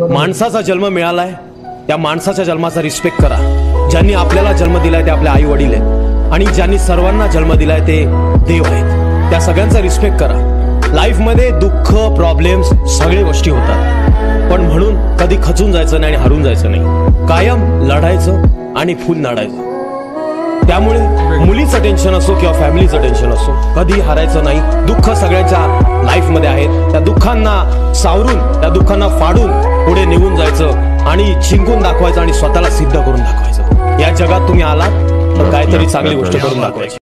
माणसाचा जन्म मिळालाय त्या माणसाच्या जन्माचा रिस्पेक्ट करा. ज्यांनी आपल्याला जन्म दिलाय ते आपले आई वडील आहेत. आणि ज्यांनी सर्वांना जन्म दिलाय ते देव आहेत. त्या सगळ्यांचा रिस्पेक्ट करा. लाईफमध्ये दुःख प्रॉब्लेम्स सगळे गोष्टी होतात. पण म्हणून कधी खचून जायचं नाही आणि हरून जायचं नाही. कायम लढायचं आणि फुल नाडायचं. त्यामुळे मुलीचं टेन्शन असो किंवा फॅमिलीचं टेन्शन असो कधी हरायचं नाही. दुःख सगळ्यांच्या लाईफमध्ये दुःखांना सावरून त्या दुःखांना फाडून पुढे निघून जायचं आणि जिंकून दाखवायचं आणि स्वतःला सिद्ध करून दाखवायचं. या जगात तुम्ही आलात तर काहीतरी चांगली गोष्ट करून दाखवायची.